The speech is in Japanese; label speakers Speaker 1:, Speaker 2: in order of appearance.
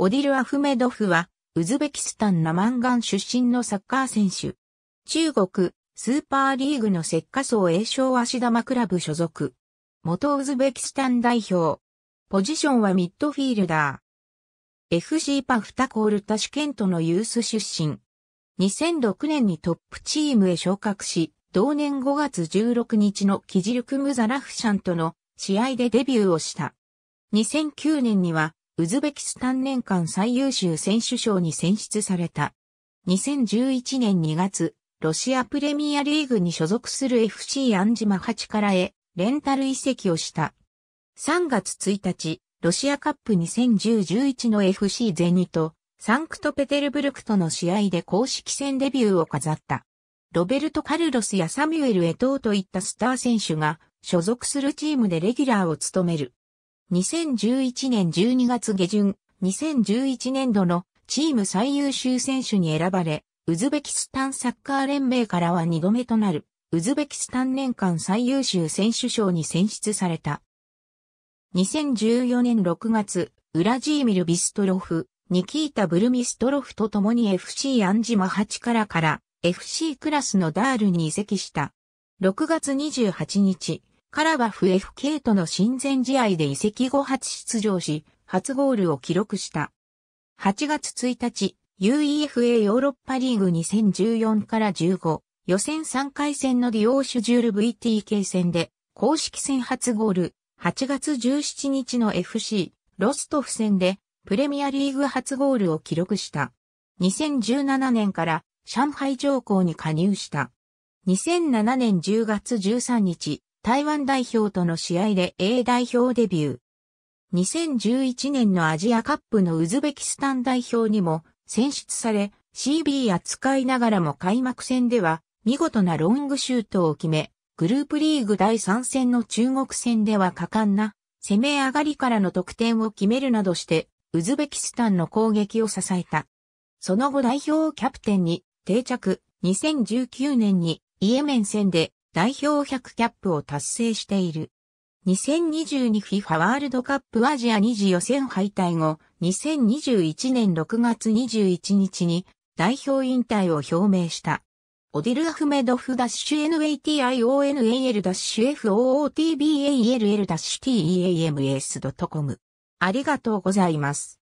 Speaker 1: オディル・アフメドフは、ウズベキスタンナマンガン出身のサッカー選手。中国、スーパーリーグの石化層栄翔足玉クラブ所属。元ウズベキスタン代表。ポジションはミッドフィールダー。FC パフタコールタシケントのユース出身。2006年にトップチームへ昇格し、同年5月16日のキジルクムザラフシャンとの試合でデビューをした。2009年には、ウズベキスタン年間最優秀選手賞に選出された。2011年2月、ロシアプレミアリーグに所属する FC アンジマ8からへ、レンタル移籍をした。3月1日、ロシアカップ2010-11の FC ゼニと、サンクトペテルブルクとの試合で公式戦デビューを飾った。ロベルト・カルロスやサミュエル・エトーといったスター選手が所属するチームでレギュラーを務める。2011年12月下旬、2011年度のチーム最優秀選手に選ばれ、ウズベキスタンサッカー連盟からは2度目となる、ウズベキスタン年間最優秀選手賞に選出された。2014年6月、ウラジーミル・ビストロフ、ニキータ・ブルミストロフと共に FC アンジマ8からから FC クラスのダールに移籍した。6月28日、カラバフ FK との親善試合で移籍後初出場し、初ゴールを記録した。8月1日、UEFA ヨーロッパリーグ2014から15予選3回戦のディオーシュジュール VTK 戦で公式戦初ゴール、8月17日の FC ロストフ戦でプレミアリーグ初ゴールを記録した。2017年から上海上皇に加入した。2007年10月13日、台湾代表との試合で A 代表デビュー。2011年のアジアカップのウズベキスタン代表にも選出され、CB 扱いながらも開幕戦では見事なロングシュートを決め、グループリーグ第3戦の中国戦では果敢な攻め上がりからの得点を決めるなどして、ウズベキスタンの攻撃を支えた。その後代表をキャプテンに定着、2019年にイエメン戦で代表100キャップを達成している。2022 FIFA ワールドカップアジア2次予選敗退後、2021年6月21日に代表引退を表明した。オディル・アフメドフ -NATIONAL-FOOTBALL-TEAMS.com ありがとうございます。